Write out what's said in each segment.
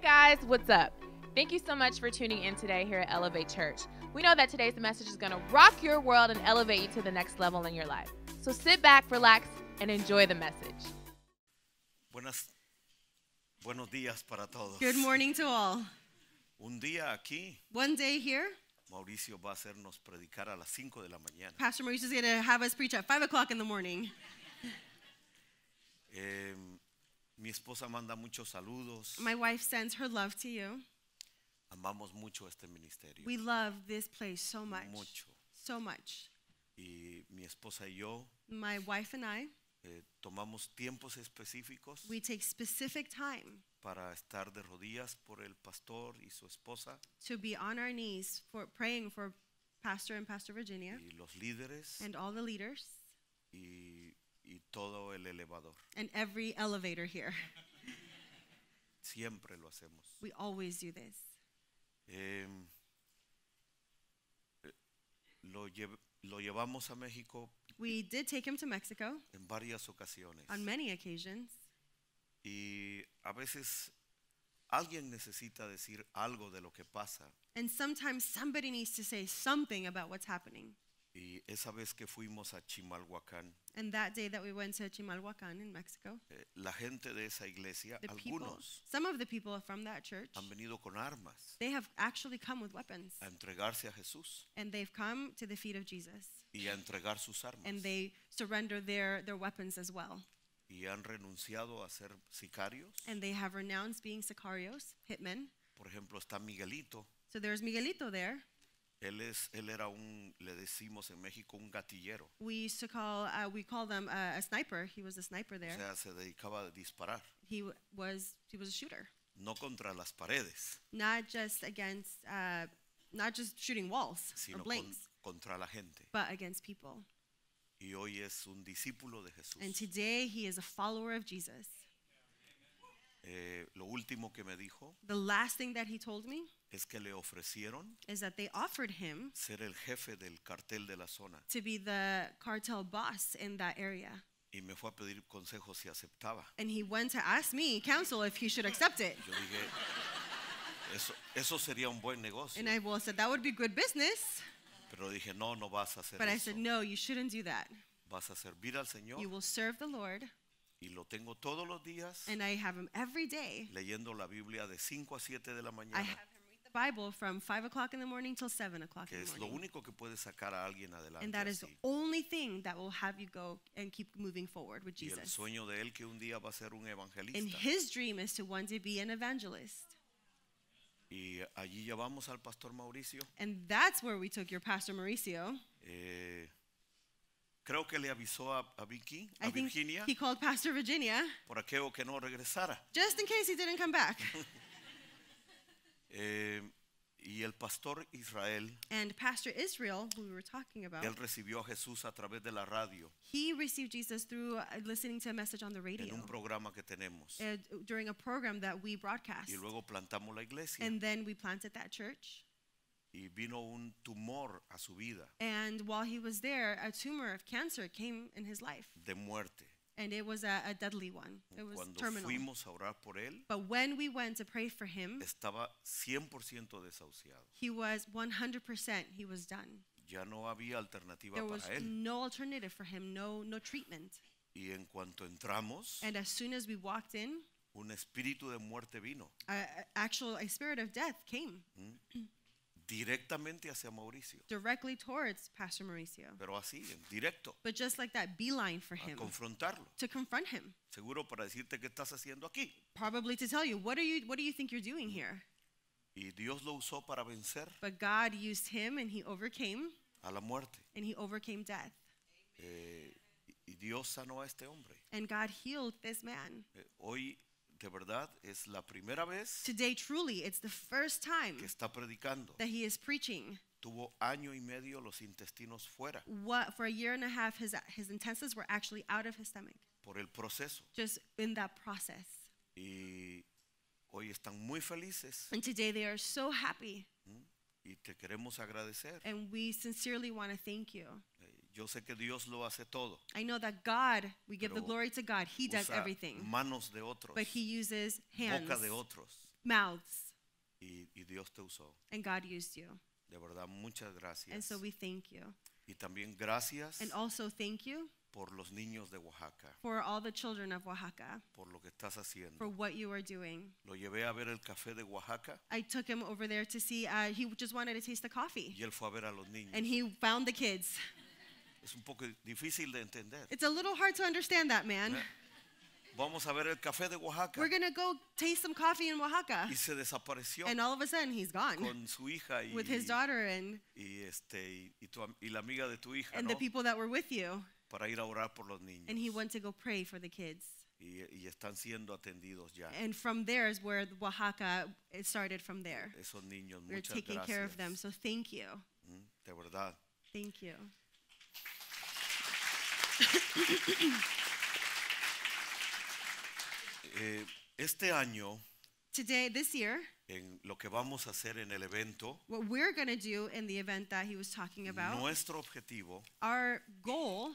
guys, what's up? Thank you so much for tuning in today here at Elevate Church. We know that today's message is going to rock your world and elevate you to the next level in your life. So sit back, relax, and enjoy the message. Buenas, buenos días para todos. Good morning to all. Un día aquí, One day here, Mauricio va a hacernos predicar a las 5 de la mañana. Pastor Maurice is going to have us preach at 5 o'clock in the morning. Mi esposa manda muchos saludos. My wife sends her love to you. Amamos mucho este ministerio. We love this place so much. Mucho. So much. Y mi esposa y yo My wife and I, eh, tomamos tiempos específicos we take specific time para estar de rodillas por el pastor y su esposa to be on our knees for praying for Pastor and Pastor Virginia y los líderes and all the leaders y, y todo el elevador. and every elevator here. Siempre lo hacemos. We always do this. Eh, lo, llev- lo llevamos a México We did take him to Mexico en varias ocasiones on many occasions. y a veces alguien necesita decir algo de lo que pasa And sometimes somebody needs to say something about what's happening. Y esa vez que fuimos a Chimalhuacán, And that day that we went to Chimalhuacan in Mexico, eh, la gente de esa iglesia, the people, algunos some of the people from that church, han venido con armas they have actually come with weapons. a entregarse a Jesús And they've come to the feet of Jesus. y a entregar sus armas And they surrender their, their weapons as well. y han renunciado a ser sicarios. And they have renounced being sicarios, hitmen. Por ejemplo, está Miguelito. So there's Miguelito there. Él, es, él era un, le decimos en México, un gatillero. We used to call, uh, we call them uh, a sniper. He was a sniper O there. sea, se dedicaba a disparar, He w- was, he was a shooter. no contra las paredes, Not just against, uh, not just shooting walls or sino con- blanks, contra la gente. but against people. Y hoy es un discípulo de Jesús. And today he is a follower of Jesus. Eh, lo último que me dijo The last thing that he told me es que le ofrecieron is that they offered him ser el jefe del cartel de la zona to be the cartel boss in that area. y me fue a pedir consejo si aceptaba. And he went to ask me counsel if he should accept it. Yo dije, eso, eso sería un buen negocio. And I well said that would be good business. Pero dije, no, no vas a hacer But I eso. said, no, you shouldn't do that. Vas a servir al Señor You will serve the Lord. y lo tengo todos los días And I have him every day. leyendo la Biblia de 5 a 7 de la I mañana, have him read the Bible from 5 o'clock in the morning till 7 o'clock in es the lo morning. único que puede sacar a alguien adelante. And that is the así. only thing that will have you go and keep moving forward with Y el Jesus. sueño de él que un día va a ser un And evangelista. his dream is to one day be an evangelist. Y allí llevamos al pastor Mauricio. And that's where we took your Pastor Mauricio. Eh, creo que le avisó a, a Vicky, a I think Virginia, he called Pastor Virginia por aquello que no regresara. just in case he didn't come back. Eh, y el pastor Israel, and Pastor Israel, who we were talking about, él recibió a Jesús a través de la radio he received Jesus through uh, listening to a message on the en radio un programa que tenemos. uh, during a program that we broadcast. Y luego plantamos la iglesia And then we planted that church. y vino un tumor a su vida And while he was there, a tumor of cancer came in his life. de muerte. And it was a, a deadly one. It was Cuando terminal. fuimos a orar por él, But when we went to pray for him, estaba 100% desahuciado. he was 100%, he was done. Ya no había alternativa There was para él. no alternative for him, no, no treatment. Y en cuanto entramos, And as soon as we walked in, un espíritu de muerte vino a, a- actual a spirit of death came mm. directamente hacia Mauricio. directly towards Pastor Mauricio. Pero así, en directo, But just like that, beeline for a him confrontarlo. to confront him, Seguro para decirte qué estás haciendo aquí. probably to tell you, what are you, what do you think you're doing here? Y Dios lo usó para vencer But God used him, and he overcame, a la muerte. and he overcame death. Eh, y- y Dios sanó a este hombre. And God healed this man. Eh, hoy, de verdad, es la primera vez Today, truly, it's the first time que está predicando. that he is preaching. Tuvo año y medio los intestinos fuera What for a year and a half, his his intestines were actually out of his stomach, por el proceso. just in that process. Y hoy están muy felices And today, they are so happy, y te queremos agradecer. and we sincerely want to thank you. Yo sé que Dios lo hace todo. I know that God, we give the glory to God. He does everything, manos de otros, but He uses hands, boca de otros mouths, y, y Dios te usó. and God used you. De verdad, muchas And gracias. so we thank you. Y también gracias And also thank you por los niños de Oaxaca, for all the children of Oaxaca, por lo que estás for haciendo. what you are doing. Lo llevé a ver el café de Oaxaca I took him over there to see, uh, he just wanted to taste the coffee. y él fue a ver a los niños. And he found the kids. Es un poco difícil de entender. It's a little hard to understand that, man. Vamos a ver el café de Oaxaca We're going to go taste some coffee in Oaxaca. y se desapareció And all of a sudden, he's gone con su hija y, with his daughter and, y, este, y, tu y la amiga de tu hija and ¿no? the people that were with you. para ir a orar por los niños. And he went to go pray for the kids. y, y están siendo atendidos ya. And from there is where Oaxaca, it started from there. Esos niños, We're muchas taking care of them. So thank you. Mm, De verdad. Thank you. Eh, este año, Today, this year, en lo que vamos a hacer en el evento, what we're going to do in the event that he was talking about, nuestro objetivo our goal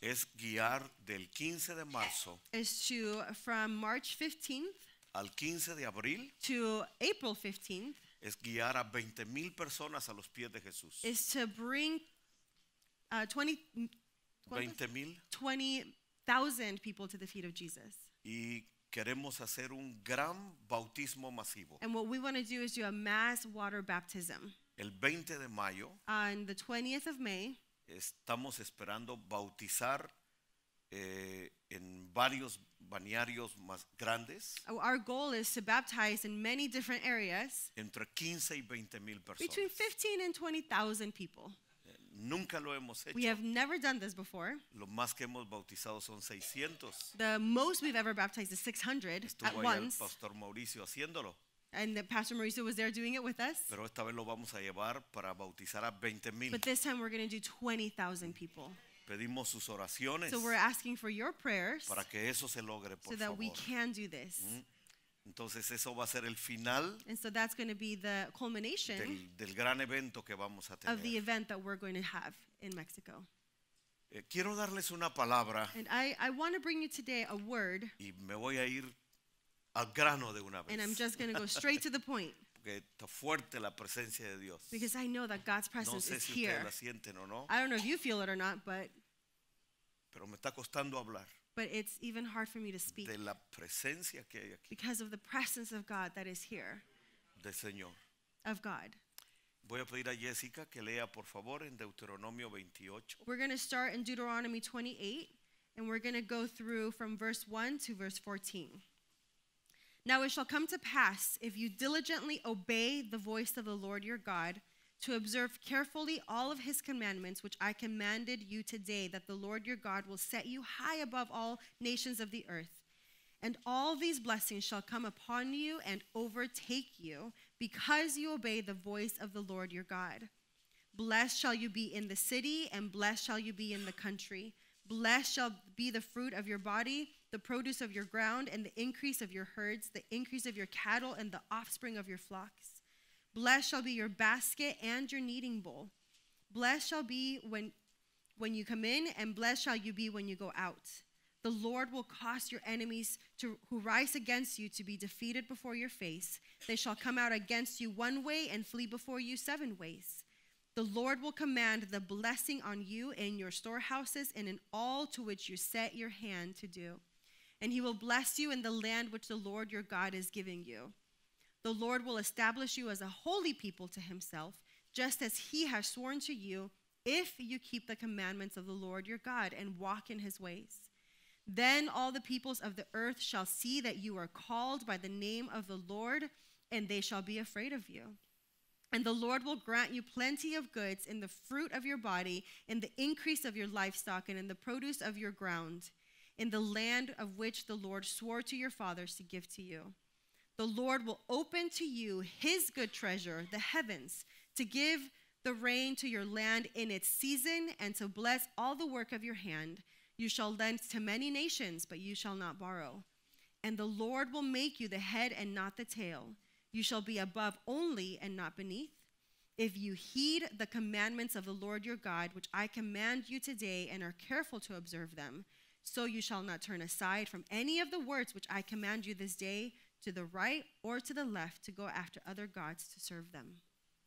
es guiar del 15 de marzo is to, from March 15th al 15 de abril, to April 15th, es guiar a 20 mil personas a los pies de Jesús. is to bring uh, 20 ¿cuántos? 20 mil 20,000 people to the feet of Jesus. y queremos hacer un gran bautismo masivo. And what we want to do is do a mass water baptism. El 20 de mayo On the 20th of May, estamos esperando bautizar eh, en varios balnearios más grandes, uh, our goal is to baptize in many different areas entre 15 y 20 mil personas. between 15 and 20,000 people. Nunca lo hemos We hecho. have never done this before. Lo más que hemos bautizado son 600. The most we've ever baptized is 600 at Estuvo ahí el once. pastor Mauricio haciéndolo, And the Pastor Mauricio was there doing it with us. pero esta vez lo vamos a llevar para bautizar a 20 mil. But this time we're going to do 20,000 people. Pedimos sus oraciones So we're asking for your prayers para que eso se logre, por so that we favor. can do this. Entonces eso va a ser el final And so that's going to be the culmination del, del gran evento que vamos a of the tener. event that we're going to have in Mexico. Eh, quiero darles una palabra And I, I want to bring you today a word, y me voy a ir al grano de una and I'm vez. just going to go straight to the point Porque está fuerte la presencia de Dios. because I know that God's No presence sé is si here. ustedes la sienten o no, I don't know if you feel it or not, but pero me está costando hablar but it's even hard for me to speak de la presencia que hay aquí because of the presence of God that is here, del Señor. of God. Voy a pedir a Jessica que lea por favor en Deuteronomio 28. We're going to start in Deuteronomy 28, and we're going to go through from verse 1 to verse 14. Now it shall come to pass, if you diligently obey the voice of the Lord your God, to observe carefully all of his commandments, which I commanded you today, that the Lord your God will set you high above all nations of the earth. And all these blessings shall come upon you and overtake you, because you obey the voice of the Lord your God. Blessed shall you be in the city, and blessed shall you be in the country. Blessed shall be the fruit of your body, the produce of your ground, and the increase of your herds, the increase of your cattle, and the offspring of your flocks. Blessed shall be your basket and your kneading bowl. Blessed shall be when, when you come in, and blessed shall you be when you go out. The Lord will cause your enemies to, who rise against you to be defeated before your face. They shall come out against you one way and flee before you seven ways. The Lord will command the blessing on you in your storehouses and in all to which you set your hand to do. And he will bless you in the land which the Lord your God is giving you. The Lord will establish you as a holy people to himself, just as he has sworn to you, if you keep the commandments of the Lord your God and walk in his ways. Then all the peoples of the earth shall see that you are called by the name of the Lord, and they shall be afraid of you. And the Lord will grant you plenty of goods in the fruit of your body, in the increase of your livestock, and in the produce of your ground, in the land of which the Lord swore to your fathers to give to you. The Lord will open to you his good treasure, the heavens, to give the rain to your land in its season, and to bless all the work of your hand. You shall lend to many nations, but you shall not borrow. And the Lord will make you the head and not the tail. You shall be above only and not beneath. If you heed the commandments of the Lord your God, which I command you today, and are careful to observe them, so you shall not turn aside from any of the words which I command you this day to the right or to the left to go after other gods to serve them.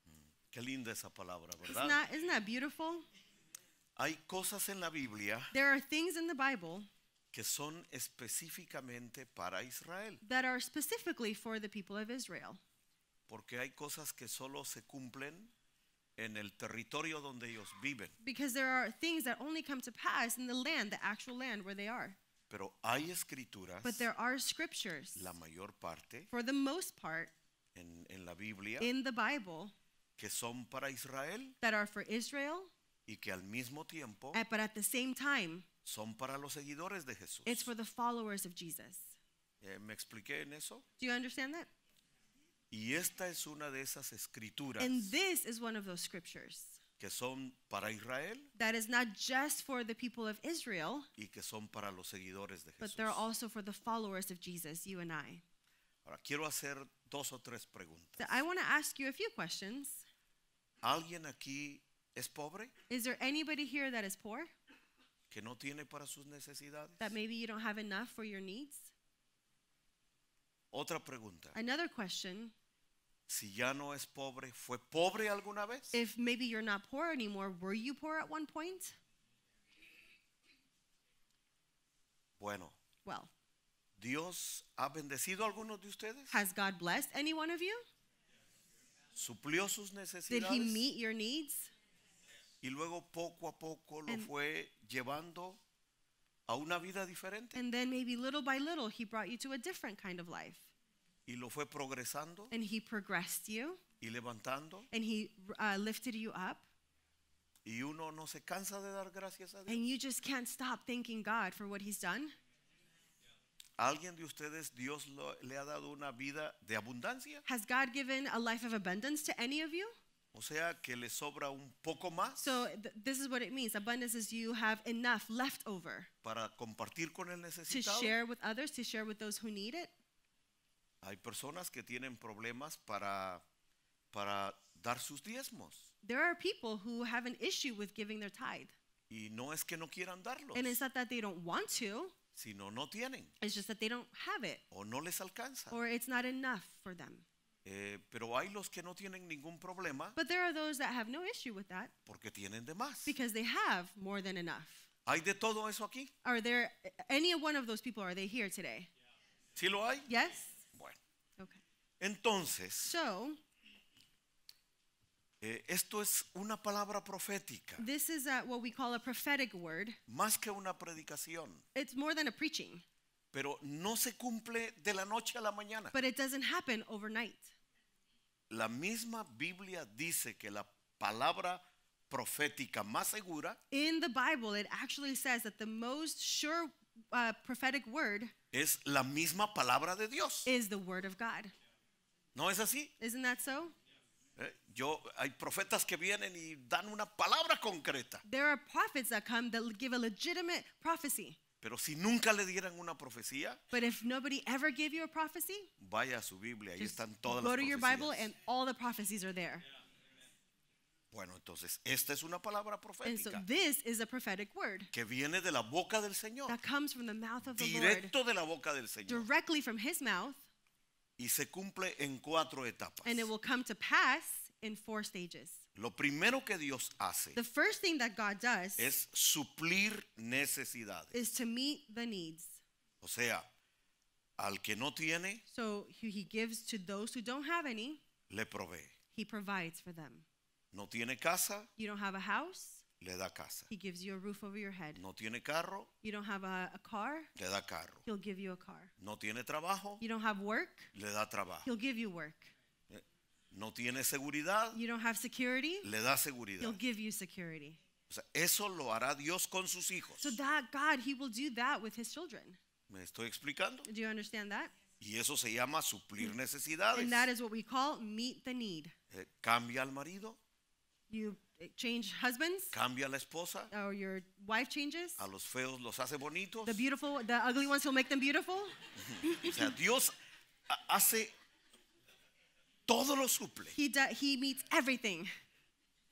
Mm. Qué linda esa palabra, Isn't that, isn't that beautiful? Hay cosas en la Biblia There are things in the Bible que son específicamente para Israel, that are specifically for the people of Israel. porque hay cosas que solo se cumplen en el territorio donde ellos viven, Because there are things that only come to pass in the land, the actual land where they are. Pero hay escrituras, But there are scriptures, la mayor parte for the most part, en, en la Biblia, in the Bible que son para Israel that are for Israel, y que al mismo tiempo but at the same time, son para los seguidores de Jesús. it's for the followers of Jesus. Eh, ¿Me expliqué en eso? Do you understand that? Y esta es una de esas escrituras And this is one of those scriptures que son para Israel that is not just for the people of Israel, y que son para los seguidores de but they're also for the followers of Jesus, you and I. Ahora, quiero hacer dos o tres preguntas. So I want to ask you a few questions. ¿Alguien aquí es pobre Is there anybody here that is poor? que no tiene para sus necesidades? That maybe you don't have enough for your needs? Otra pregunta. Another question Si ya no es pobre, ¿fue pobre alguna vez? if maybe you're not poor anymore, were you poor at one point? Bueno, Well, ¿Dios ha bendecido a algunos de ustedes? has God blessed any one of you? ¿Suplió sus Did necesidades? He meet your needs? Y luego poco a poco lo And- fue llevando a una vida diferente And then maybe little by little, He brought you to a different kind of life. Y lo fue progresando And He progressed you y levantando and He uh, lifted you up. y uno no se cansa de dar gracias a Dios. And you just can't stop thanking God for what He's done. ¿Alguien de ustedes Dios lo- le ha dado una vida de abundancia? Has God given a life of abundance to any of you? O sea, que le sobra un poco más So th- this is what it means. Abundance is you have enough left over para compartir con el to share with others, to share with those who need it. Hay personas que tienen problemas para, para dar sus diezmos There are people who have an issue with giving their tithe. y no es que no quieran darlos, And it's not that they don't want to, sino no tienen it's just that they don't have it o no les alcanza. or it's not enough for them. Eh, pero hay los que no tienen ningún problema But there are those that have no issue with that porque tienen de más. because they have more than enough. ¿Hay de todo eso aquí? Are there any one of those people are they here today? ¿Sí lo hay? Yes? Entonces, So, eh, esto es una palabra profética, this is a, what we call a prophetic word. más que una predicación, It's more than a preaching, pero no se cumple de la noche a la mañana. but it doesn't happen overnight. La misma Biblia dice que la palabra profética más segura In the Bible, it actually says that the most sure uh, prophetic word es la misma palabra de Dios. is the word of God. ¿No es así? Isn't that so? Eh, Yo hay profetas que vienen y dan una palabra concreta, There are prophets that come that give a legitimate prophecy. pero si nunca le dieran una profecía, But if nobody ever gave you a prophecy, vaya a su Biblia, ahí just están todas go las to your Bible profecías. and all the prophecies are there. Bueno, entonces esta es una palabra And so profética this is a prophetic word que viene de la boca del Señor, that comes from the mouth of the Lord, directo de la boca del Señor, directly from his mouth, y se cumple en cuatro etapas. and it will come to pass in four stages. Lo primero que Dios hace The first thing that God does es suplir necesidades. is to meet the needs. O sea, al que no tiene, So he he gives to those who don't have any, le provee. he provides for them. No tiene casa, You don't have a house, le da casa. he gives you a roof over your head. No tiene carro, You don't have a, a car, le da carro. he'll give you a car. No tiene trabajo, You don't have work, le da trabajo. he'll give you work. No tiene seguridad, You don't have security, le da he'll seguridad. give you security. O sea, eso lo hará Dios con sus hijos. So that God, he will do that with his children. ¿Me estoy explicando? Do you understand that? Y eso se llama suplir necesidades. And that is what we call meet the need. Eh, Cambia al marido, You change husbands, cambia la esposa, or your wife changes. a los feos los hace bonitos. The beautiful, the ugly ones will make them beautiful. O sea, Dios ha- hace todo lo suple. He, do, he meets everything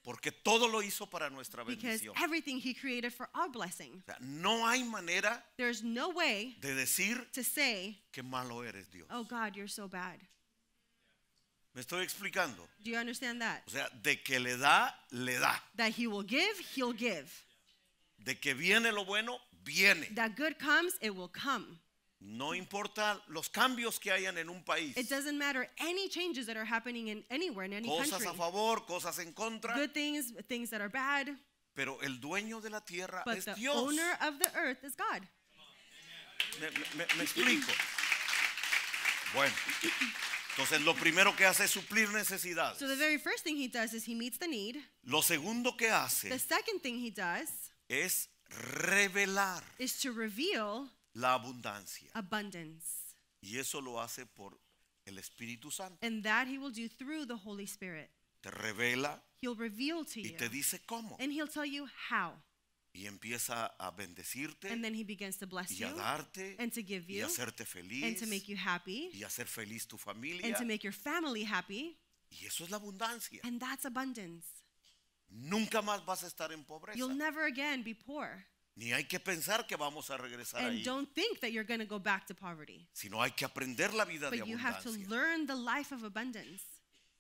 Porque todo lo hizo para nuestra because everything He created for our blessing. O sea, no hay manera There's no way de decir to say, que malo eres Dios. oh God, you're so bad. ¿Me estoy explicando? Do you understand that? O sea, de que le da, le da. That He will give, He'll give. De que viene lo bueno, viene. That good comes, it will come. No importa los cambios que hayan en un país. It doesn't matter any changes that are happening in anywhere, in any Cosas country. a favor, cosas en contra. Good things, things that are bad. Pero el dueño de la tierra But es the Dios. owner of the earth is God. Me- me- me explico. Bueno, entonces lo primero que hace es suplir necesidades. So the very first thing he does is he meets the need. Lo segundo que The hace second thing he does es revelar is to reveal la abundancia. abundance. Y eso lo hace por el Espíritu Santo. And that he will do through the Holy Spirit. Te revela He'll reveal to y you. te dice cómo. And he'll tell you how. Y empieza a bendecirte And then he begins to bless y a you darte and to give y you hacerte and feliz to make you happy y hacer feliz tu familia. and to make your family happy. Y eso es la abundancia. And that's abundance. Nunca más vas a estar en pobreza. You'll never again be poor. Ni hay que pensar que vamos a regresar And ahí. don't think that you're going to go back to poverty. Sino hay que aprender la vida de But you have to abundancia. learn the life of abundance.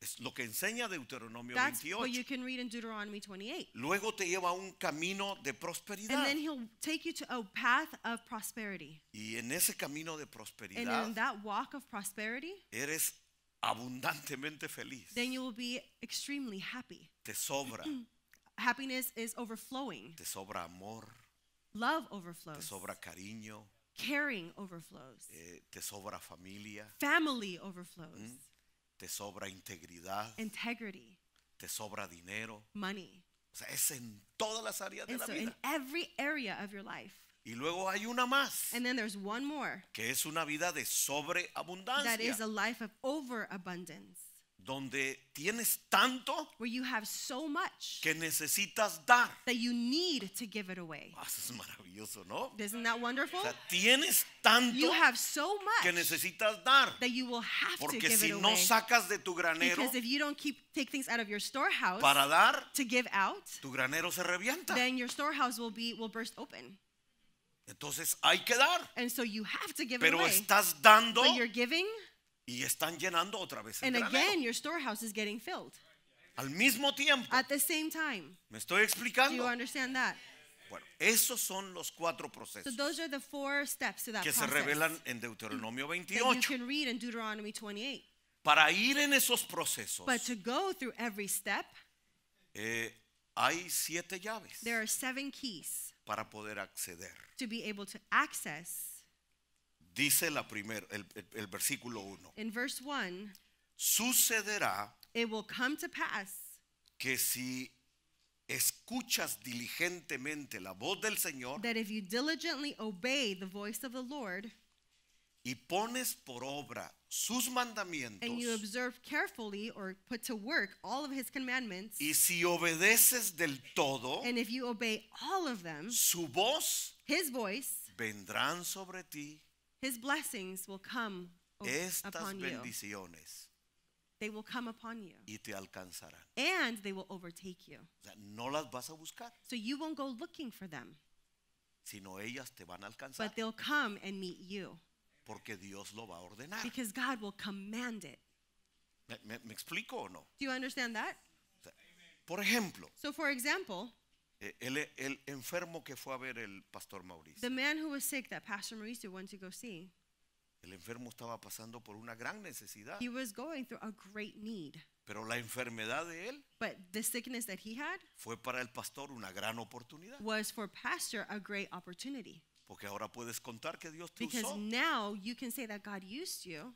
Es lo que enseña Deuteronomio That's what 28. you can read in Deuteronomy 28. Luego te lleva a un camino de And prosperidad. then he'll take you to a path of prosperity. Y en ese camino de And prosperidad in that walk of prosperity, eres abundantemente feliz. then you will be extremely happy. Te sobra, Happiness is overflowing. te sobra amor, Love te overflows. sobra cariño, Caring overflows. eh, te sobra familia, Family overflows. Te sobra integridad, Integrity. te sobra dinero. Money. O sea, es en todas las áreas de la so in vida. every area of your life. Y luego hay una más, And then there's one more. que es una vida de That sobreabundancia, is a life of overabundance. Donde tienes tanto Where you have so much que necesitas dar. that you need to give it away. Ah, Eso es maravilloso, ¿no? Isn't that wonderful? O sea, tienes tanto You have so que much necesitas dar. that you will have to Porque give si it no away. sacas de tu granero Because if you don't keep take things out of your storehouse para dar, to give out, tu granero se revienta. then your storehouse will be will burst open. Entonces hay que dar. And so you have to give it Pero away. estás dando But you're giving, y están llenando otra vez el and again granero. your storehouse is getting filled Al mismo tiempo. at the same time. ¿Me estoy Do explicando? you understand that? Bueno, esos son los cuatro So procesos those are the four steps to that que se process revelan en Deuteronomio that you 28. can read in Deuteronomy 28. Para ir en esos procesos But to go through every step, eh, hay siete llaves there are seven keys para poder acceder. to be able to access. Dice la primer, el, el- el versículo 1. In verse 1, Sucederá it will come to pass que si escuchas diligentemente la voz del Señor that if you diligently obey the voice of the Lord y pones por obra sus mandamientos and you observe carefully or put to work all of his commandments, y si obedeces del todo, and if you obey all of them, su voz his voice, vendrán sobre ti his blessings will come estas upon you. bendiciones They will come upon you y te alcanzarán. and they will overtake you. O sea, no las vas a buscar, So you won't go looking for them, sino ellas te van a alcanzar but they'll come and meet you porque Dios lo va a ordenar. because God will command it. ¿Me, me- me explico o no? Do you understand that? O sea, por ejemplo, So, for example, el, el enfermo que fue a ver el pastor Mauricio, the man who was sick that Pastor Mauricio went to go see, el enfermo estaba pasando por una gran necesidad, he was going through a great need. pero la enfermedad de él But the sickness that he had fue para el pastor una gran oportunidad, was for Pastor a great opportunity. porque ahora puedes contar que Dios te Because usó now you can say that God used you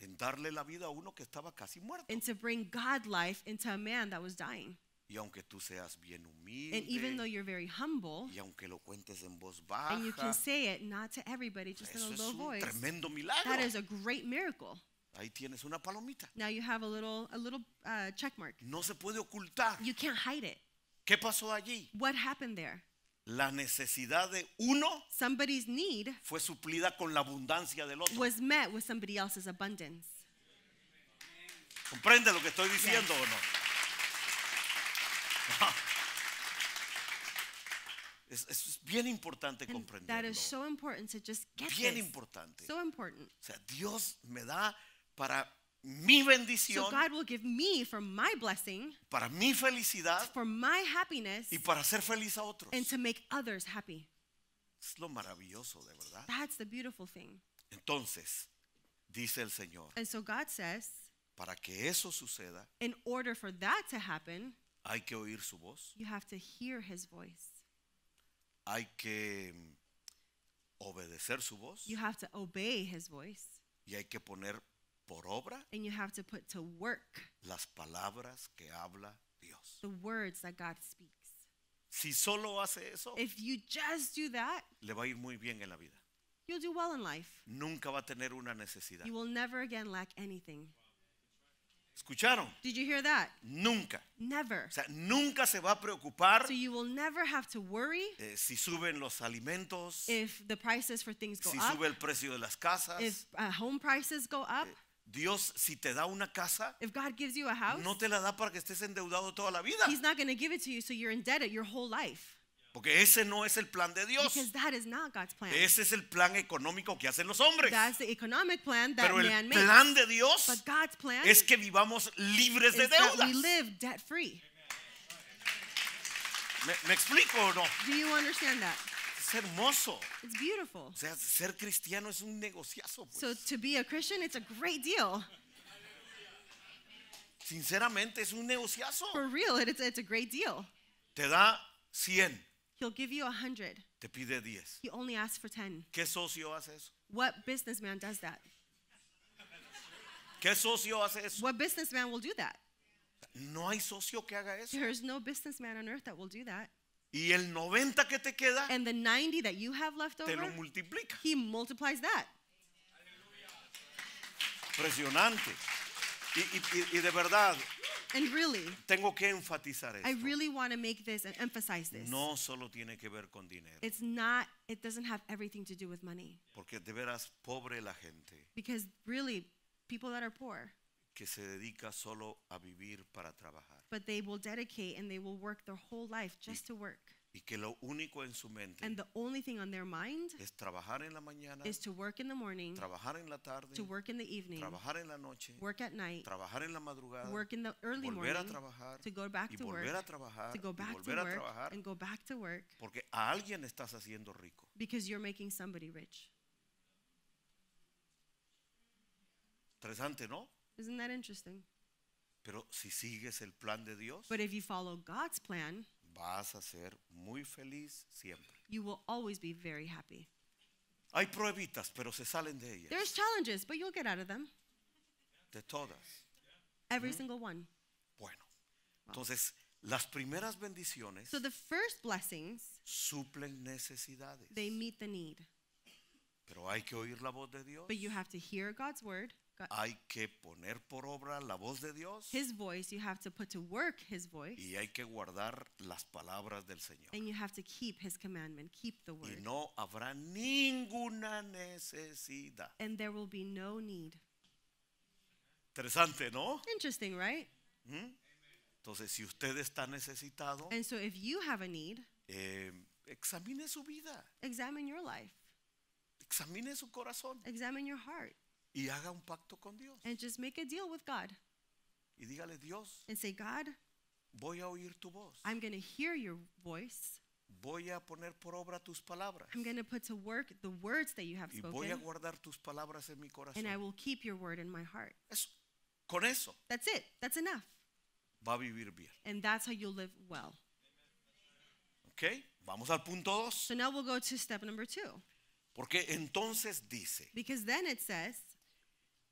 en darle la vida a uno que estaba casi muerto. and to bring God life into a man that was dying. Y aunque tú seas bien And even though humilde, you're very humble, y aunque lo cuentes en voz and you can baja, say it not to everybody, just in eso a es low un voice, tremendo that milagro. is a great miracle. Ahí tienes una palomita. Now you have a little a little uh, check mark. No se puede ocultar. You can't hide it. ¿Qué pasó allí? What happened there? La necesidad de uno Somebody's need fue suplida con la abundancia del otro. was met with somebody else's abundance. ¿Comprende lo que estoy diciendo o no? Es, eso es bien importante comprenderlo. is so important to just get Bien this. importante. So important. O sea, Dios me da para mi So bendición, God will give me for my blessing, para mi felicidad for my happiness, y para hacer feliz a otros. and to make others happy. Es lo maravilloso, de verdad. That's the beautiful thing. Entonces, dice el Señor, And so God says, para que eso suceda, in order for that to happen, hay que oír su voz, you have to hear his voice. hay que mm, obedecer su voz You have to obey his voice. y hay que poner por obra And you have to put to work las palabras que habla Dios. the words that God speaks. Si solo hace eso, If you just do that, le va a ir muy bien en la vida. you'll do well in life. Nunca va a tener una necesidad. You will never again lack anything. ¿Escucharon? Did you hear that? Nunca. Never. O sea, nunca se va a preocupar So you will never have to worry eh, si suben los alimentos, if the prices for things go si up, sube el precio de las casas. if uh, home prices go up. Dios, si te da una casa, If God gives you a house, no te la da para que estés endeudado toda la vida. He's not going to give it to you so you're indebted your whole life. Porque ese no es el plan de Dios. Because that is not God's plan. Ese es el plan económico que hacen los hombres. That's the economic plan that Pero el man makes. plan de Dios But God's plan es que vivamos libres de that we deudas. live debt free. ¿Me, me explico o no? Do you understand that? Es hermoso. It's beautiful. O sea, ser cristiano es un negociazo. pues. So to be a Christian, it's a great deal. Sinceramente es un negociazo. For real, it- it's, it's a great deal. Te da 100, He'll give you a hundred. te pide 10. He only asks for ten. ¿Qué socio hace eso? What businessman does that? ¿Qué socio hace eso? What businessman will do that? No hay socio que haga eso. There's no businessman on earth that will do that. Y el 90 que te queda, And the 90 that you have left te lo over, multiplica. he multiplies that. Impresionante. Y, y- y de verdad, And really, tengo que enfatizar I really want to make this and emphasize this. No solo tiene que ver con dinero. It's not, it doesn't have everything to do with money. Porque de veras, pobre la gente Because really, people that are poor, que se dedica solo a vivir para trabajar. but they will dedicate and they will work their whole life just to work. Y que lo único en su mente And the only thing on their mind es trabajar en la mañana, is to work in the morning, trabajar en la tarde, to work in the evening, trabajar en la noche, work at night, trabajar en la madrugada, work in the early volver a morning, trabajar to go back y to work, volver a trabajar to go y back to volver a work, trabajar and go back to work porque a alguien estás haciendo rico. because you're making somebody rich. Interesante, ¿no? Isn't that interesting? Pero si sigues el plan de Dios, But if you follow God's plan, vas a ser muy feliz siempre. you will always be very happy. Hay pruebitas, pero se salen de ellas, There's challenges, but you'll get out of them. de todas. Every single one. Bueno, entonces las primeras bendiciones So the first blessings, suplen necesidades, they meet the need. pero hay que oír la voz de Dios, But you have to hear God's word, God, hay que poner por obra la voz de Dios His voice. You have to put to work His voice. y hay que guardar las palabras del Señor. And you have to keep His commandment, keep the Y word. no habrá ninguna necesidad. And there will be no need. Interesante, ¿no? Interesting, right? ¿Mm? Entonces, si usted está necesitado, And so if you have a need, eh, examine su vida, examine your life, examine su corazón examine your heart, y haga un pacto con Dios. and just make a deal with God Y dígale, Dios, and say, God, voy a oír tu voz. I'm going to hear your voice. Voy a poner por obra tus palabras. I'm going to put to work the words that you have Y voy a spoken, guardar tus palabras en mi corazón. and I will keep your word in my heart. Eso. Con eso That's it. That's enough. va a vivir bien. And that's how you'll live well. ¿Ok? Vamos al punto 2. So now we'll go to step number two. Porque entonces dice Because then it says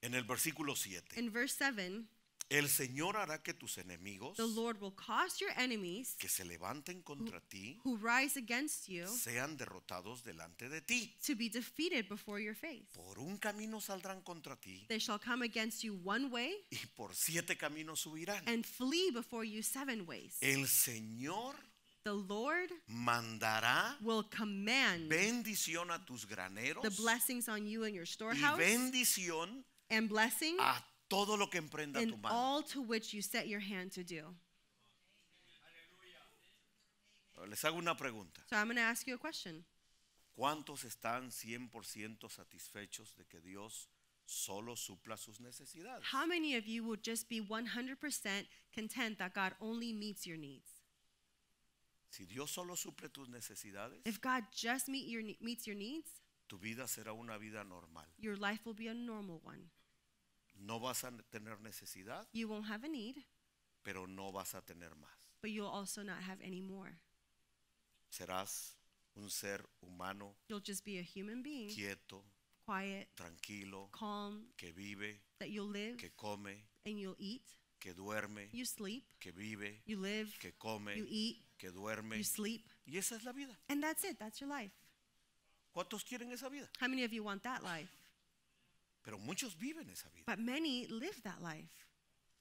en el versículo 7, in verse 7 el Señor hará que tus enemigos the Lord will cause your enemies que se levanten contra ti who rise against you sean derrotados delante de ti. to be defeated before your face. Por un camino saldrán contra ti They shall come against you one way y por siete caminos subirán. and flee before you seven ways. El Señor The Lord mandará will command bendición a tus graneros the blessings on you and your y storehouse bendición and blessing a todo lo que emprenda in tu mano. all to which you set your hand to do. Les hago una pregunta. So I'm going to ask you a question. ¿Cuántos están 100% satisfechos de que Dios solo supla sus necesidades? How many of you would just be 100% content that God only meets your needs? Si Dios solo suple tus necesidades, If God just meet your, meets your needs, tu vida será una vida normal. your life will be a normal one. No vas a tener necesidad, You won't have a need, pero no vas a tener más. but you'll also not have any more. Serás un ser humano You'll just be a human being, quieto, quiet, tranquilo, calm, que vive, that you'll live que come, and you'll eat. que duerme, You sleep, que vive, you live, que come, you eat, que duerme. you sleep, Y esa es la vida. and that's it. That's your life. ¿Cuántos quieren esa vida? How many of you want that life? Pero muchos viven esa vida. But many live that life.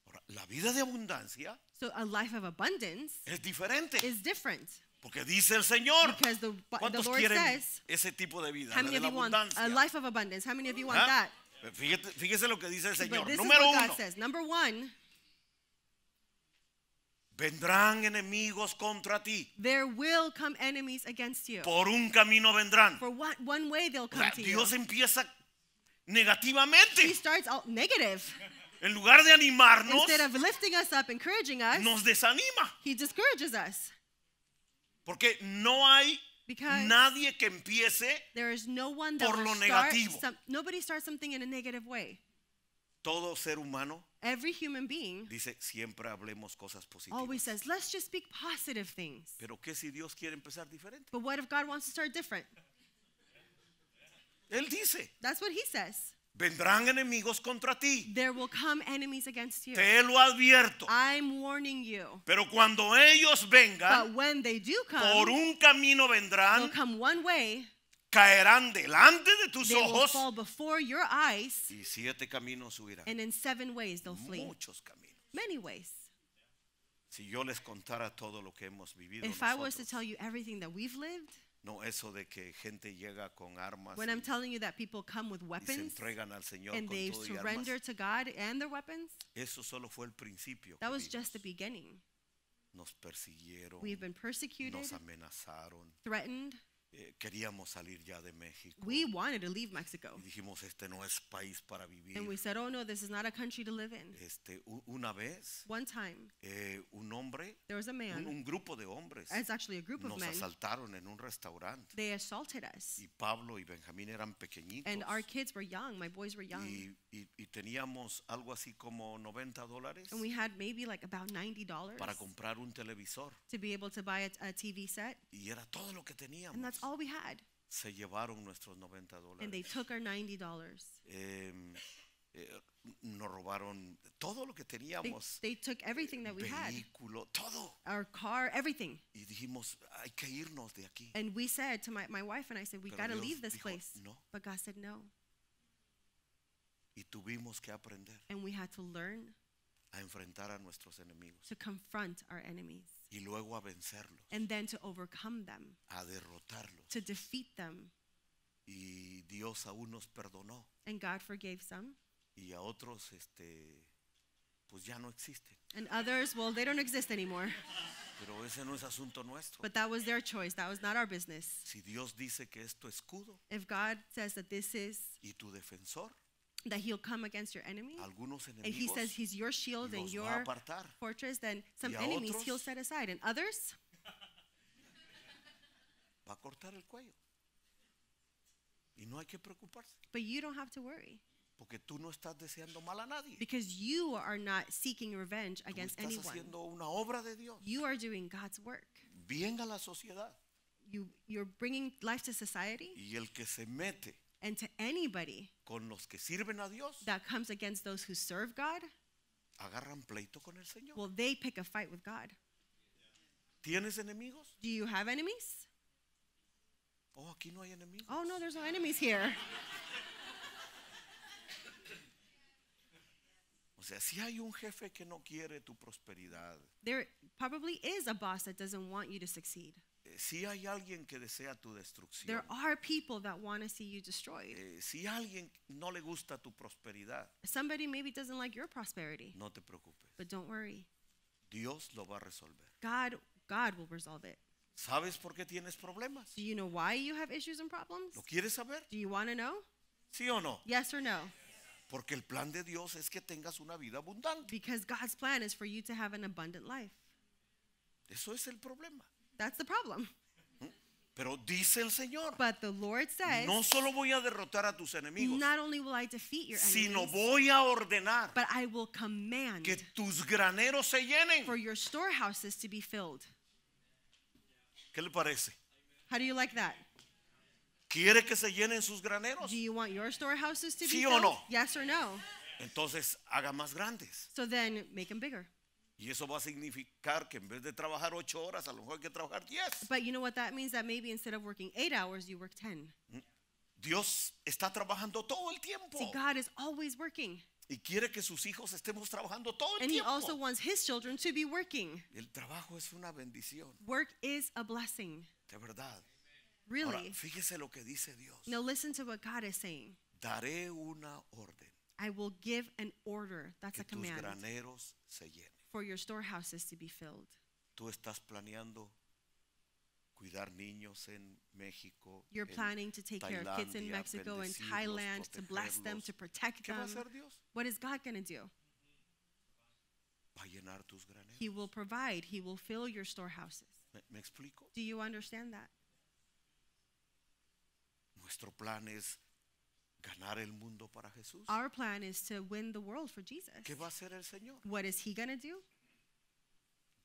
Ahora, la vida de abundancia So a life of abundance es diferente. is different Porque dice el Señor. because the, the ¿Cuántos Lord quieren says, ese tipo de vida? how la many de of la you want a abundancia. life of abundance? How many of you want ¿Ah? that? Fíjate, fíjese lo que dice el But Señor. this is Número what God uno. says. Number one, Vendrán enemigos contra ti. there will come enemies against you. Por un camino vendrán. For one, one way they'll O come sea, to Dios you. Empieza He negativamente. starts out negative. En lugar de animarnos, Instead of lifting us up, encouraging us, nos desanima. he discourages us. Porque no hay Because nadie que empiece there is no one that Por lo start negativo. some, nobody starts something in a negative way. todo ser humano. Every human being Dice, siempre hablemos cosas always positivas. says, let's just speak positive things. Pero ¿qué si Dios quiere empezar diferente? But what if God wants to start different? Él dice, That's what he says. vendrán enemigos contra ti. There will come enemies against you. Te lo advierto. I'm warning you. Pero cuando ellos vengan, But when they do por come, un camino they'll vendrán, come one way. caerán delante de tus They will ojos fall before your eyes, y siete caminos huirán. and in seven ways they'll flee. Muchos caminos. Many ways. Si yo les contara todo lo que hemos vivido If I was to nosotros, tell you everything that we've lived, no eso de que gente llega con armas when y, I'm telling you that people come with y se weapons entregan al Señor and con they todo y surrender armas, to God and their weapons, eso solo fue el principio. that was just the beginning. Nos persiguieron, We've been persecuted, nos amenazaron, threatened. Eh, queríamos salir ya de México. We wanted to leave Mexico. y dijimos, este no es país para vivir. And we said, oh no, this is not a country to live in. Este, u- una vez, One time, eh, un hombre, there was a un, man, un grupo de hombres, it's actually a group of nos men, asaltaron en un restaurante. they assaulted us. Y Pablo y Benjamín eran pequeñitos. And our kids were young, my boys were young. y, y- y teníamos algo así como 90 dólares And we had maybe like about $90 para comprar un televisor. to be able to buy a, a TV set. Y era todo lo que teníamos. And that's all we had. Se llevaron nuestros 90 And they dólares. took our $90. Em, eh, nos robaron todo lo que They, teníamos. they took everything that we had Vehículo, todo. our car, everything. Y dijimos, hay que irnos de aquí. And we said to my, my wife and I said, we Pero got to Dios leave this dijo, place. "No." But God said no. Y tuvimos que aprender And we had to learn a enfrentar a nuestros enemigos. to confront our enemies Y luego a vencerlos, and then to overcome them, a derrotarlos. to defeat them. Y Dios aún nos perdonó. And God forgave some. y a otros este pues ya no existen And others, well, they don't exist anymore. pero ese no es asunto nuestro But that was their choice. That was not our business. si Dios dice que es tu escudo If God says that this is, y tu defensor that He'll come against your enemy, algunos and He says He's your shield and los va a your fortress, then some enemies otros- He'll set aside. And others, va a cortar el cuello. Y no hay que preocuparse. But you don't have to worry. Porque tú no estás deseando mal a nadie. Because you are not seeking revenge tú against estás anyone. haciendo una obra de Dios. You are doing God's work. bien a la sociedad. You, you're bringing life to society. Y el que se mete and to anybody con los que sirven a Dios that comes against those who serve God. agarran pleito con el Señor Well, they pick a fight with God. ¿tienes enemigos? Do you have enemies? oh aquí no hay enemigos Oh, no, there's no enemies here. O sea, si hay un jefe que no quiere tu prosperidad, There probably is a boss that doesn't want you to succeed. Eh, si hay alguien que desea tu destrucción, There are people that want to see you destroyed. eh, si alguien no le gusta tu prosperidad, Somebody maybe doesn't like your prosperity, no te preocupes. but don't worry. Dios lo va a resolver. God God will resolve it. ¿Sabes por qué tienes problemas? Do you know why you have issues and problems? ¿Lo quieres saber? Do you want to know? ¿Sí o no? Yes or no? Porque el plan de Dios es que tengas una vida abundante. Because God's plan is for you to have an abundant life. Eso es el problema. That's the problem. Pero dice el Señor, But the Lord says, no solo voy a derrotar a tus enemigos, not only will I defeat your sino enemies, voy a ordenar but I will command que tus graneros se llenen. for your storehouses to be filled. ¿Qué le parece? How do you like that? ¿Quiere que se llenen sus graneros? Do you want your storehouses to be ¿Sí o filled? no? Yes or no? Entonces haga más grandes. So then make them bigger. Y eso va a significar que en vez de trabajar ocho horas, a lo mejor hay que trabajar diez. But you know what that means? That maybe instead of working eight hours, you work 10. Dios está trabajando todo el tiempo. See, God is always working. Y quiere que sus hijos estemos trabajando todo el And He also tiempo. wants His children to be working. El trabajo es una bendición, Work is a blessing. de verdad. Ahora, Really. fíjese lo que dice Dios. Now listen to what God is saying. Daré una orden I will give an order. That's que a tus command graneros se llenen. For your storehouses to be filled. Tú estás planeando cuidar niños en México. You're en planning to take care of kids in Mexico and Thailand, to bless them, to protect ¿Qué va a them. What is God going to do? Va a llenar tus graneros. He will provide, He will fill your storehouses. ¿Me, me explico? Do you understand that? Nuestro plan es ganar el mundo para Jesús. Our plan is to win the world for Jesus. ¿Qué va a hacer el Señor? What is He going to do?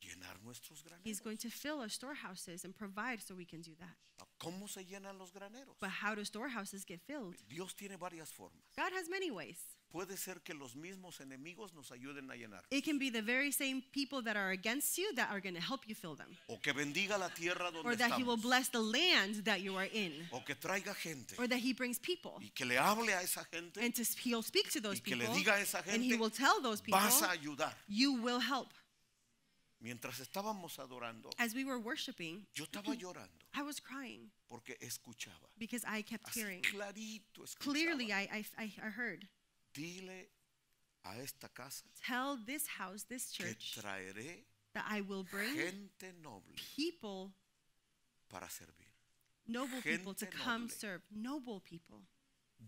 Llenar nuestros graneros. He's going to fill our storehouses and provide so we can do that. Ah, ¿Cómo se llenan los graneros? But how do storehouses get filled? Dios tiene varias formas. God has many ways. Puede ser que los mismos enemigos nos ayuden a llenar. It can be the very same people that are against you that are going to help you fill them. O que bendiga la tierra donde Or that He will estamos. bless the land that you are in. O que traiga gente. Or that He brings people. Y que le hable a esa gente. And to, He'll speak to those Y que le diga a esa And He gente, will tell those people, Vas a ayudar. you will help. Mientras estábamos adorando, As we were worshiping, yo estaba llorando I was crying porque escuchaba. because I kept Así hearing. clarito escuchaba. Clearly, I, I I heard. Dile a esta casa Tell this house, this que church, traeré that I will bring gente noble people, para servir. noble people, to come noble. serve. Noble people.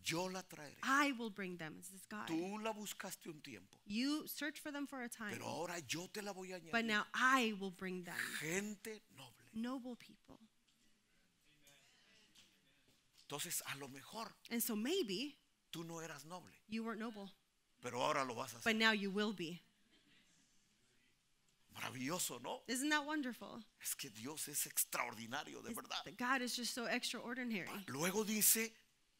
Yo la traeré. I will bring them. This is God. Tú la buscaste un tiempo, You search for them for a time, pero ahora yo te la voy a but now I will bring them. Gente noble. Noble people. Entonces, a lo mejor And so maybe tú no eras noble, you weren't noble, pero ahora lo vas a but hacer. now you will be. Maravilloso, ¿no? Isn't that wonderful? Es que Dios es extraordinario, de It's- verdad. God is just so extraordinary. Luego dice,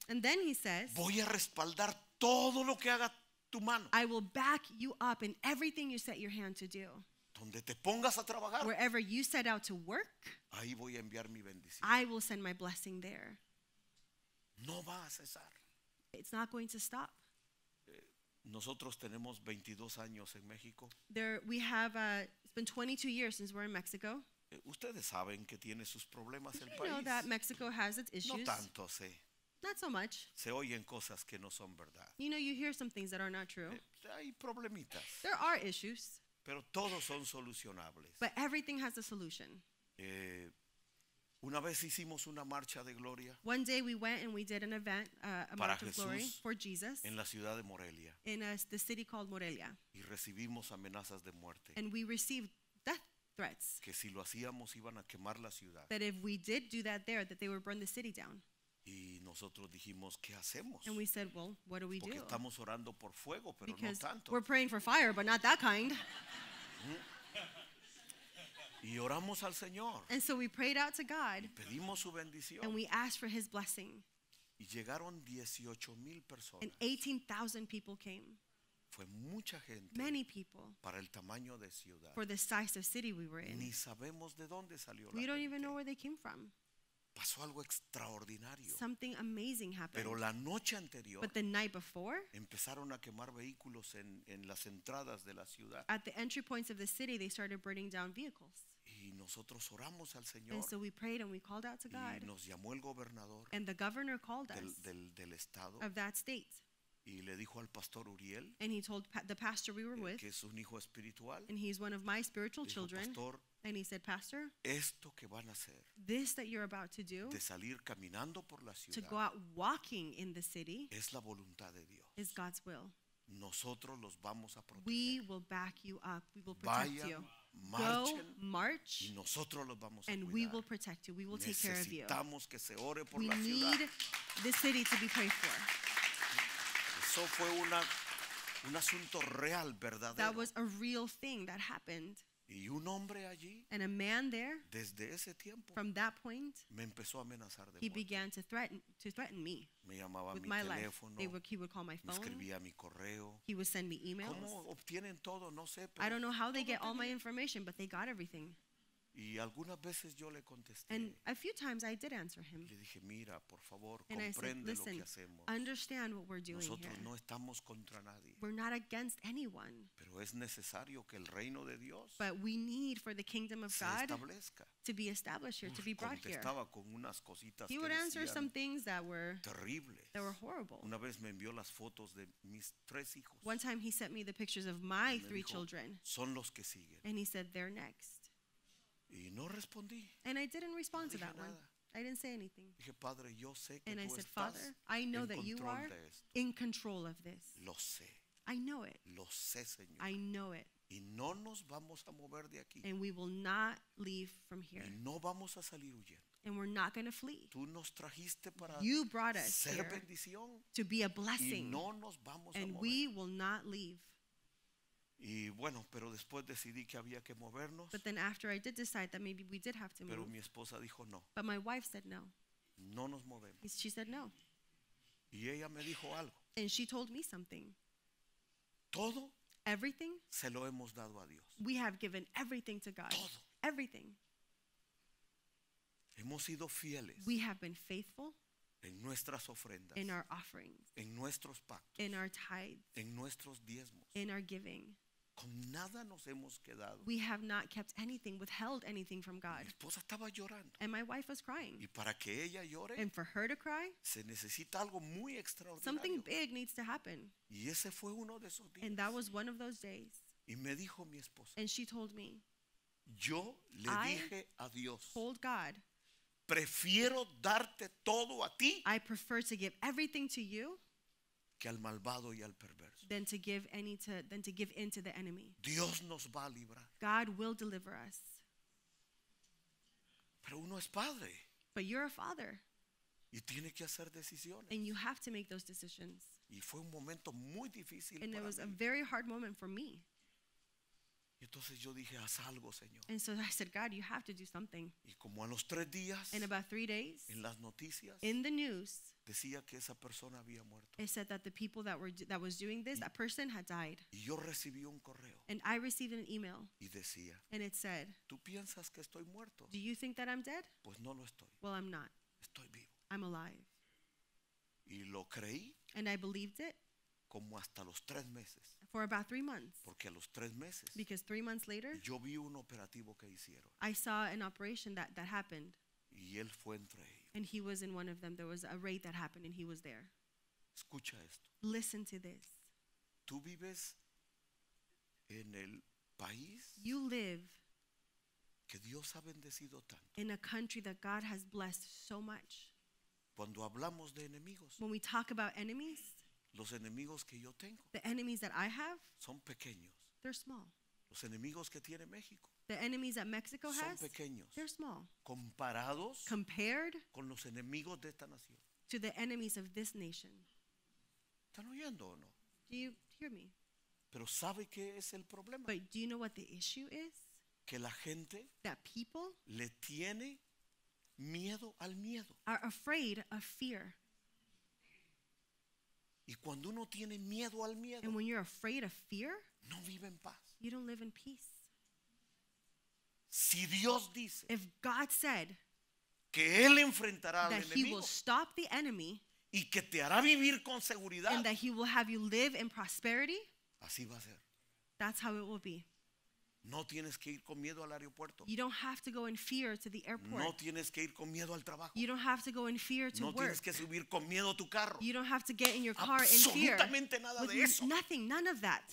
And then he says, voy a respaldar todo lo que haga tu mano. I will back you up in everything you set your hand to do. Donde te pongas a trabajar, Wherever you set out to work, ahí voy a enviar mi bendición. I will send my blessing there. No va a cesar. It's not going to stop. Nosotros tenemos 22 años en México. There, we have. Uh, it's been 22 years since we're in Mexico. Eh, Ustedes saben que tiene sus problemas el You know that Mexico has its No issues. tanto sé. Not so much. Se oyen cosas que no son verdad. You know, you hear some things that are not true. Eh, Hay problemitas, There are issues, pero todos son solucionables. but everything has a solution. Eh, una vez hicimos una marcha de gloria One day we went and we did an event, uh, a Para march of glory Jesús for Jesus en la ciudad de Morelia in a, the city called Morelia, y recibimos amenazas de muerte. and we received death threats Que si lo hacíamos iban a quemar la ciudad. that if we did do that there, that they would burn the city down. Y nosotros dijimos, ¿qué hacemos? And we said, well, what do we Porque do? estamos orando por fuego, pero no Because tanto. we're praying for fire, but not that kind. Y oramos al Señor. And so we prayed out to God Pedimos su bendición. and we asked for his blessing. Y llegaron 18 mil personas. And 18,000 people came. Fue mucha gente Many people para el tamaño de ciudad. for the size of city we were in. Ni sabemos de dónde salió la We don't even know where they came from. Pasó algo extraordinario. Something amazing Pero happened. la noche anterior But the night before, empezaron a quemar vehículos en, en las entradas de la ciudad. at the entry points of the city, they started burning down vehicles. Y nosotros oramos al Señor. And so we prayed and we called out to Y God. nos llamó el gobernador And the governor called del, us del- del estado of that state. y le dijo al pastor Uriel, And he told pa- the pastor we were eh, with, que es un hijo espiritual, and he's one of my spiritual dijo, children. pastor, And he said, Pastor, esto que van a hacer, this that you're about to do, de salir caminando por la to go ciudad, out walking in the city, es la voluntad de Dios. is God's will. Nosotros los vamos a We proteger. will back you up. We will protect Vayan, you. Go, marchen march, y nosotros los vamos a and we will cuidar. protect you. We will take care of you. Necesitamos que se ore por We la ciudad. need this city to be prayed for. Eso fue una, un asunto real, That verdadero. was a real thing that happened. Y un hombre allí, And a man there, desde ese tiempo, from that point, me empezó a amenazar de he muerte. began to threaten to threaten me Me llamaba a with mi my life. teléfono, They would, he would call my me phone. escribía a mi correo. He would send me emails. ¿Cómo obtienen todo? No sé. I pero don't know how they get all my information, but they got everything. Y algunas veces yo le contesté. And a few times I did answer him. Le dije, mira, por favor, And I said, comprende lo que listen, hacemos. understand what we're doing Nosotros here. no estamos contra nadie, We're not against anyone, pero es necesario que el reino de Dios but we need for the kingdom of se God establezca. to be established here, to be brought here. Contestaba con unas cositas He que would answer decían some things that were terribles. that were horrible. Una vez me envió las fotos de mis tres hijos. One time he sent me the pictures of my Me three dijo, children, Son los que siguen. and he said they're next. Y no respondí. And I didn't respond to dije that one. I didn't say anything. Dije, Padre, yo sé que And I tú said, estás Father, I know that you are in control of this. Lo sé, I know it. lo sé, Señor. I know it. y no nos vamos a mover de aquí. And we will not leave from here. Y no vamos a salir huyendo. And we're not going to flee. Tú nos trajiste para You brought us ser here bendición to be a blessing. no nos vamos a And mover. we will not leave. Y bueno, pero después decidí que había que movernos, But then after I did decide that maybe we did have to pero move. mi esposa dijo no, But my wife said no. no nos movemos. She said no. Y ella me dijo algo, And she told me something. todo Everything, se lo hemos dado a Dios. we have given everything to God. Todo. Everything. Hemos sido fieles We have been faithful en nuestras ofrendas, in our offerings, en nuestros pactos, in our tithes, en nuestros diezmos. in our giving. Con nada nos hemos quedado. We have not kept anything, withheld anything from God. Mi esposa estaba llorando. And my wife was crying. Y para que ella llore, And for her to cry, se necesita algo muy something extraordinario. big needs to happen. Y ese fue uno de esos días. And that was one of those days. Y me dijo mi esposa, And she told me, yo le I dije a Dios, told God, prefiero darte todo a ti I prefer to give everything to you que al malvado y al perverso. Than to give any to than to give in to the enemy. Dios nos va a librar. God will deliver us. Pero uno es padre But you're a father y tiene que hacer decisiones. and you have to make those decisions. Y fue un momento muy difícil And it para was a very hard moment for me. Y entonces yo dije, haz algo, Señor. And so I said, God, you have to do something. Y como a los tres días, In about three days, en las noticias, in the news, decía que esa persona había muerto. it said that the people that were that was doing this, that person had died. Y yo recibí un correo And I received an email y decía, and it said, ¿tú piensas que estoy muerto? Do you think that I'm dead? Pues no lo estoy, Well, I'm not. estoy vivo. I'm alive. Y lo creí And I believed it como hasta los tres meses, for about three months. porque a los tres meses Because three months later, yo vi un operativo que hicieron I saw an operation that, that happened. y él fue entre ellos. And he was in one of them. There was a raid that happened and he was there. Escucha esto, Listen to this. tú vives en el país You live que Dios ha bendecido tanto. in a country that God has blessed so much. Cuando hablamos de enemigos, When we talk about enemies, los enemigos que yo tengo the enemies that I have, son pequeños. they're small. Los enemigos que tiene México The enemies that Mexico son has, pequeños they're small comparados compared con los enemigos de esta nación. to the enemies of this nation. ¿Están oyendo o no? Do you hear me? Pero ¿sabe qué es el problema? But do you know what the issue is? Que la gente That people le tiene miedo al miedo. are afraid of fear. Y cuando uno tiene miedo al miedo, And when you're afraid of fear, no vive en paz. you don't live in peace. Si Dios dice If God said que Él enfrentará al that He enemigo will stop the enemy y que te hará vivir con seguridad, and that He will have you live in prosperity, así va a ser. that's how it will be. No tienes que ir con miedo al aeropuerto. You don't have to go in fear to the airport. No tienes que ir con miedo al trabajo. You don't have to go in fear to No work. tienes que subir con miedo a tu carro. You don't have to get in your car in fear. Absolutamente nada with de eso. Nothing, none of that.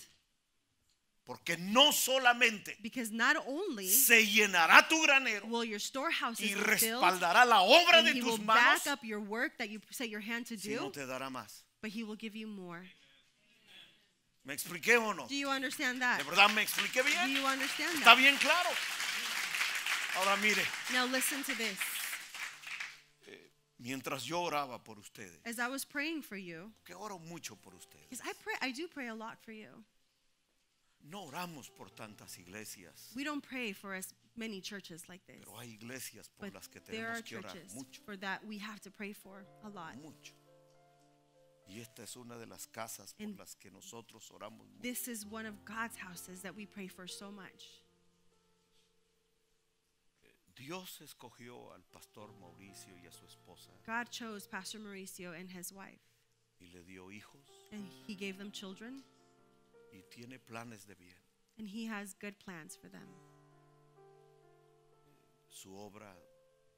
Porque no solamente Because not only se llenará tu granero y respaldará la obra de tus manos, sino te dará más. but he will give you more. ¿Me expliqué o no? Do you understand ¿De verdad me expliqué Do bien? you understand ¿Está bien claro? Ahora mire, Now listen to this. mientras yo oraba por ustedes, As I was praying for you, que oro mucho por ustedes, I pray, I do pray a lot for you. No oramos por tantas iglesias, We don't pray for as many churches like this, pero hay iglesias por but las que there are tenemos que orar churches mucho, for that we have to pray for a lot. mucho. Y esta es una de las casas por And las que nosotros oramos mucho. This is one of God's houses that we pray for so much. Dios escogió al pastor Mauricio y a su esposa God chose Pastor Mauricio and his wife, y le dio hijos and he gave them children, y tiene planes de bien. and he has good plans for them. Su obra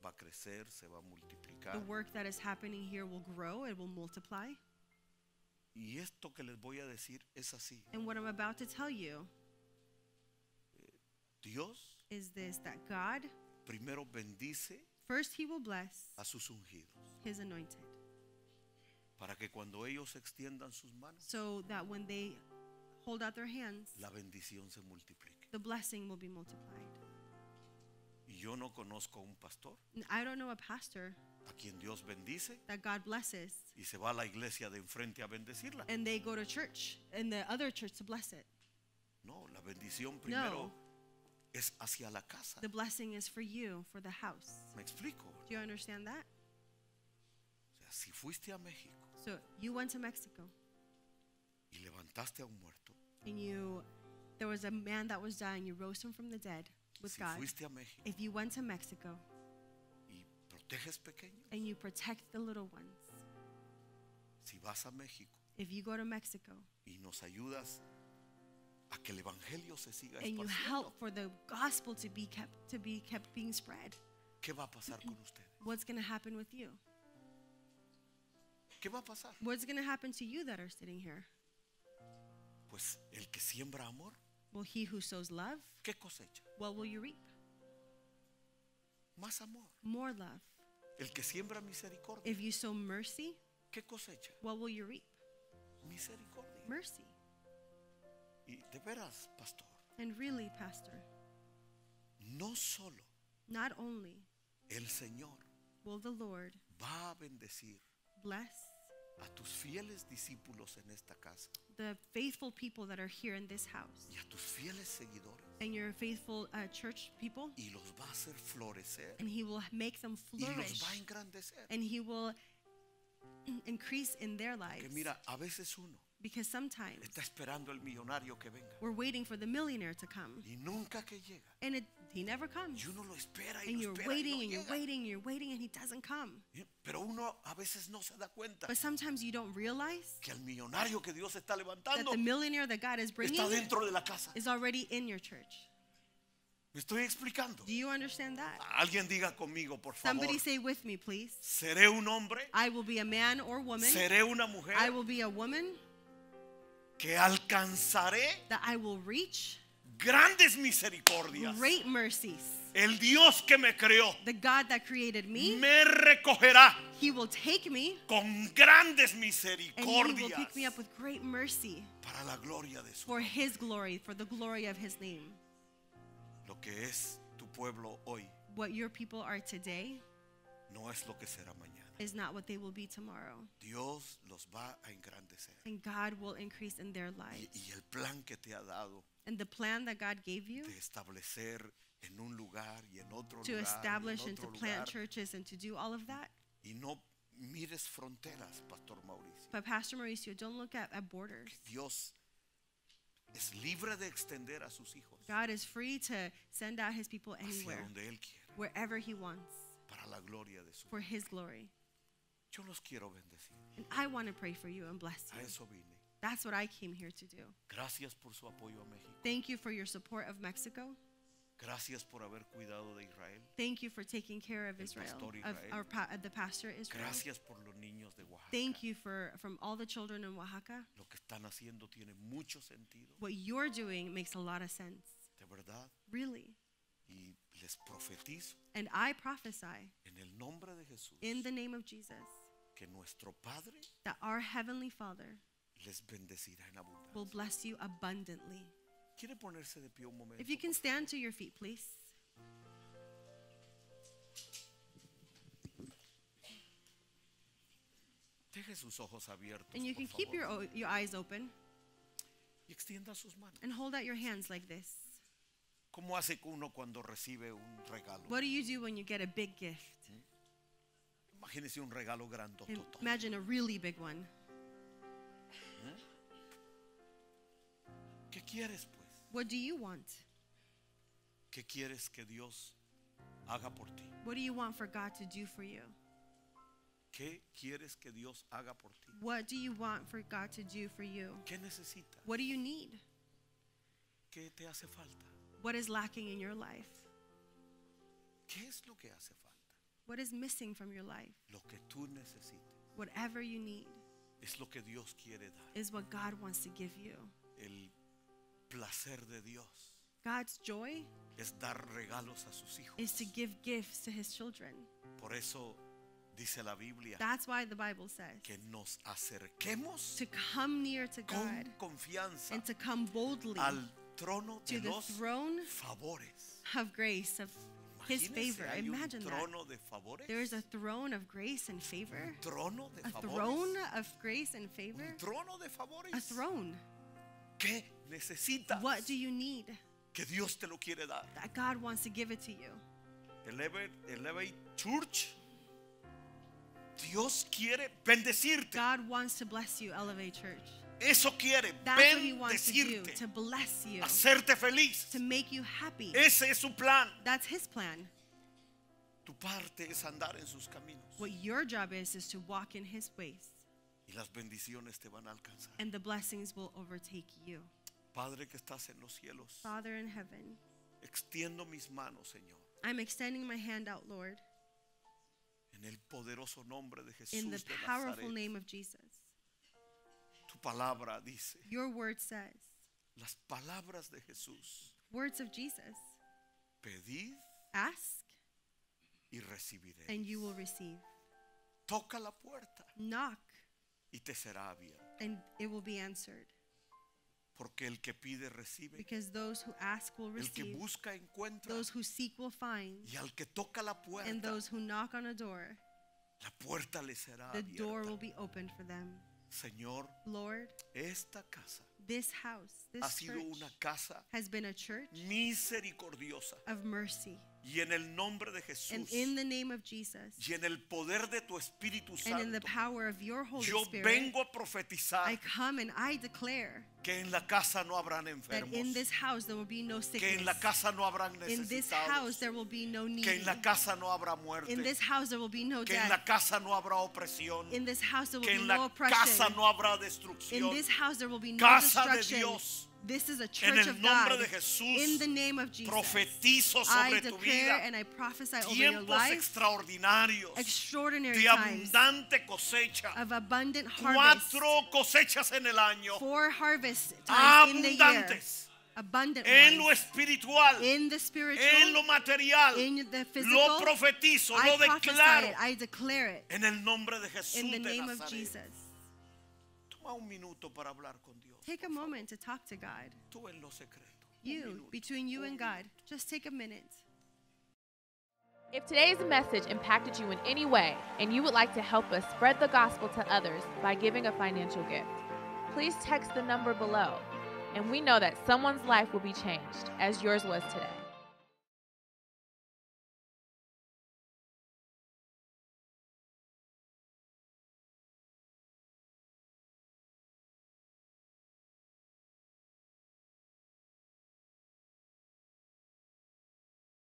va a crecer, se va a multiplicar. The work that is happening here will grow, it will multiply. Y esto que les voy a decir es así. And what I'm about to tell you Dios is this that God, primero bendice first, he will bless a sus ungidos his anointed, para que cuando ellos extiendan sus manos, so that when they hold out their hands, la bendición se multiplique. the blessing will be multiplied. Y yo no conozco a un pastor And I don't know a pastor a quien Dios bendice that God blesses y se va a la iglesia de enfrente a bendecirla. and they go to church and the other church to bless it. No, la bendición primero es hacia la casa. The blessing is for you, for the house. ¿Me explico? Do you understand that? O sea, si fuiste a México So you went to Mexico y levantaste a un muerto, and you, there was a man that was dying, you rose him from the dead with si God. fuiste a México If you went to Mexico y proteges pequeños, and you protect the little ones, si vas a México if you go to Mexico y nos ayudas a que el evangelio se siga and you help for the gospel to be kept to be kept being spread, ¿qué va a pasar con ustedes? what's going to happen with you? ¿Qué va a pasar? What's going to happen to you that are sitting here? Pues el que siembra amor, Well, he who sows love, ¿qué cosecha? what will you reap? Más amor. More love. El que siembra misericordia, If you sow mercy, ¿qué cosecha? what will you reap? Misericordia. Mercy. Y de veras, pastor, And really, Pastor, no solo not only el Señor will the Lord va a bendecir bless a tus fieles discípulos en esta casa. The faithful people that are here in this house. Y a tus fieles seguidores. And your faithful uh, church people, y los va a hacer florecer. And He will make them y los flourish va a engrandecer. and He will increase in their lives. Que mira, a veces uno Because sometimes está esperando el millonario que venga we're waiting for the millionaire to come, y nunca que llega. and it, he never comes. Y uno lo espera y And lo you're espera y waiting no and you're llega. waiting and you're waiting, and he doesn't come. Pero uno a veces no se da cuenta But sometimes you don't realize que el millonario que Dios está that levantando the millionaire that God is bringing está dentro de la casa. is already in your church. ¿Me estoy explicando? Do you understand that? Alguien diga conmigo, por favor. Somebody say with me, please. Seré un hombre, I will be a man or woman. seré una mujer I will be a woman que alcanzaré that I will reach grandes misericordias. great mercies. El Dios que me creó The God that created me, me recogerá He will take me con grandes and He will misericordias pick me up with great mercy para la gloria de su for His glory, for the glory of His name. Lo que es tu pueblo hoy What your people are today no es lo que será mañana. Is not what they will be tomorrow. Dios los va a engrandecer. And God will increase in their Y, lives. y el plan que te ha dado And the plan that God gave you de establecer en un lugar y en otro to lugar y establish and to plant lugar churches and to do all of that. y no mires fronteras, Pastor Mauricio. But Pastor Mauricio, don't look at, at borders. Dios es libre de extender a sus hijos God is free to send out his people hacia anywhere, donde Él quiere, wherever he wants, para la gloria de su for his glory. Yo los quiero bendecir. And I want to pray for you and bless A you. eso vine. That's what I came here to do. Gracias por su apoyo a México. Thank you for your support of Mexico. Gracias por haber cuidado de Israel. Thank you for taking care of El Israel, pastor of Israel. our pa- of the pastor Israel. Gracias por los niños de Oaxaca. Thank you for from all the children in Oaxaca. Lo que están haciendo tiene mucho sentido, What you're doing makes a lot of sense, de verdad. really. Y les profetizo And I prophesy en el nombre de Jesús in the name of Jesus que nuestro Padre that our heavenly Father les bendecirá en will abundancia. bless you abundantly. ¿Quiere ponerse de pie un momento? If you can por stand to your feet, please. Deje sus ojos abiertos. And you por can keep your, favor, o- your eyes open y extienda sus manos. and hold out your hands like this. ¿Cómo hace uno cuando recibe un regalo? What do you do when you get a big gift? ¿Mm? Imagínese un regalo And grandototo. Imagine a really big one. ¿Qué quieres, pues? What do you want? ¿Qué quieres que Dios haga por ti? What do you want for God to do for you? ¿Qué quieres que Dios haga por ti? What do you want for God to do for you? ¿Qué necesitas? What do you need? ¿Qué te hace falta? What is lacking in your life? ¿Qué es lo que hace falta? What is missing from your life? Lo que tú necesites Whatever you need es lo que Dios quiere dar. is what God wants to give you. El placer de Dios God's joy es dar regalos a sus hijos. is to give gifts to his children. Por eso dice la Biblia That's why the Bible says que nos acerquemos to come near to con God confianza and to come boldly al trono to de the los throne favores. of grace, of his favor. Imagine that. trono de favores. There is a throne of grace and favor. trono de A favores. throne of grace and favor. Un trono de favores. A throne. What do you need? Que Dios te lo quiere dar. That God wants to give it to you. Elevate, Elevate Church. Dios quiere bendecirte. God wants to bless you, Elevate Church. Eso quiere, bendecirte, hacerte feliz. to make you happy. Ese es su plan. That's His plan. Tu parte es andar en sus caminos What your job is, is to walk in His ways, y las bendiciones te van a alcanzar. and the blessings will overtake you. Padre que estás en los cielos, Father in heaven, extiendo mis manos, Señor, I'm extending my hand out, Lord, en el poderoso nombre de Jesús in the de powerful Nazaret. name of Jesus. Palabra dice, Your word says, las palabras de Jesús, words of Jesus, pedid ask y recibiréis. and you will receive. Toca la puerta Knock y te será abierta. and it will be answered. Porque el que pide recibe, Because those who ask will el que receive, busca encuentra those who seek will find, y al que toca la and puerta, those who knock on a door, la puerta le será the door abierta. will be opened for them. Señor, Lord, esta casa this house, ha sido church una casa has been a church misericordiosa of mercy. Y en el nombre de And Jesús in the name of Jesus, y en el poder de tu Espíritu and in the Santo, power of your Holy yo Spirit, vengo a profetizar I come and I declare que en la casa no habrán that in enfermos, this house there will be no que sickness. en la casa no habrán In this house necesitados, there will be no need. que en la casa no habrá muerte, In this house there will be no que en death. la casa no habrá opresión, In this house there will que be en la casa no habrá In destrucción. this house there will be no Casa de. Dios. This is a En church el of nombre God. de Jesús, In the name of Jesus. Profetizo I sobre tu vida and I prophesy over your tiempos life extraordinarios extraordinary de abundante cosecha. of abundant harvest. Cuatro cosechas en el año, Four harvest times in the year. abundantes, Abundant en lo espiritual, In the spiritual, en lo material. in the Lo profetizo, I lo declaro it. I declare it. en el nombre de Jesús In the de name of. Jesus. Toma un minuto para hablar con. Take a moment to talk to God. Tú en lo secreto. You, between you and. God. Just take a minute. If today's message impacted you in any way and you would like to help us spread the gospel to others by giving a financial gift, please text the number below. And we know that someone's life will be changed as yours was today.